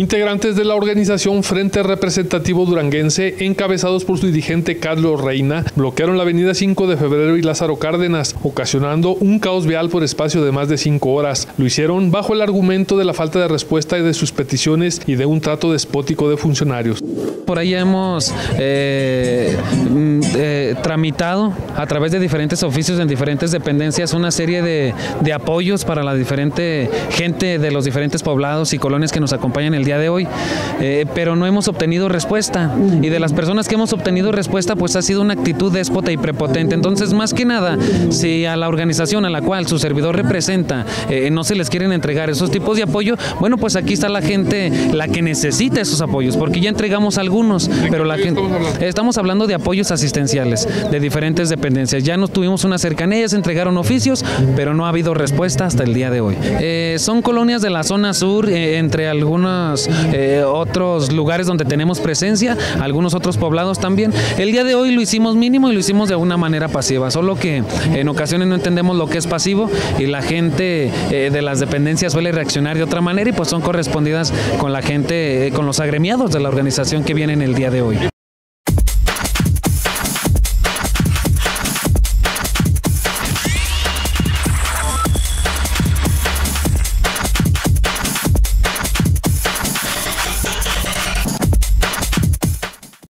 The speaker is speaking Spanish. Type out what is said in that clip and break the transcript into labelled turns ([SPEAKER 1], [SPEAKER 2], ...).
[SPEAKER 1] Integrantes de la organización Frente Representativo Duranguense, encabezados por su dirigente Carlos Reina, bloquearon la avenida 5 de febrero y Lázaro Cárdenas, ocasionando un caos vial por espacio de más de cinco horas. Lo hicieron bajo el argumento de la falta de respuesta de sus peticiones y de un trato despótico de funcionarios.
[SPEAKER 2] Por ahí hemos eh, eh, tramitado a través de diferentes oficios en diferentes dependencias una serie de, de apoyos para la diferente gente de los diferentes poblados y colonias que nos acompañan el día de hoy, eh, pero no hemos obtenido respuesta. Y de las personas que hemos obtenido respuesta, pues ha sido una actitud déspota y prepotente. Entonces, más que nada, si a la organización a la cual su servidor representa no se les quieren entregar esos tipos de apoyo, bueno, pues aquí está la gente la que necesita esos apoyos, porque ya entregamos algunos, pero la gente... Estamos hablando? de apoyos asistenciales de diferentes dependencias. Ya nos tuvimos una cercanía, se entregaron oficios, pero no ha habido respuesta hasta el día de hoy. Eh, son colonias de la zona sur, eh, entre algunos eh, otros lugares donde tenemos presencia, algunos otros poblados también. El día de hoy lo hicimos mínimo y lo hicimos de una manera pasiva, solo que en ocasiones no entendemos lo que es pasivo y la gente de las dependencias suele reaccionar de otra manera y pues son correspondidas con la gente, con los agremiados de la organización que vienen el día de hoy.